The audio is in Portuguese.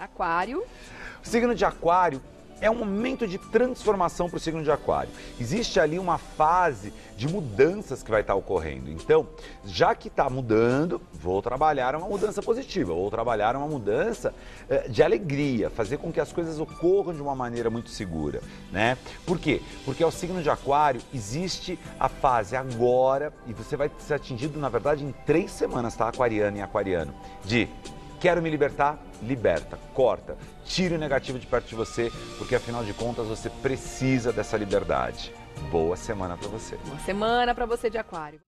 Aquário. O signo de Aquário é um momento de transformação para o signo de Aquário. Existe ali uma fase de mudanças que vai estar ocorrendo. Então, já que está mudando, vou trabalhar uma mudança positiva, vou trabalhar uma mudança eh, de alegria, fazer com que as coisas ocorram de uma maneira muito segura, né? Por quê? Porque ao signo de Aquário existe a fase agora e você vai ser atingido, na verdade, em três semanas, tá? Aquariano e aquariano, de Quero me libertar? Liberta, corta, tire o negativo de perto de você, porque afinal de contas você precisa dessa liberdade. Boa semana para você. Boa semana para você de Aquário.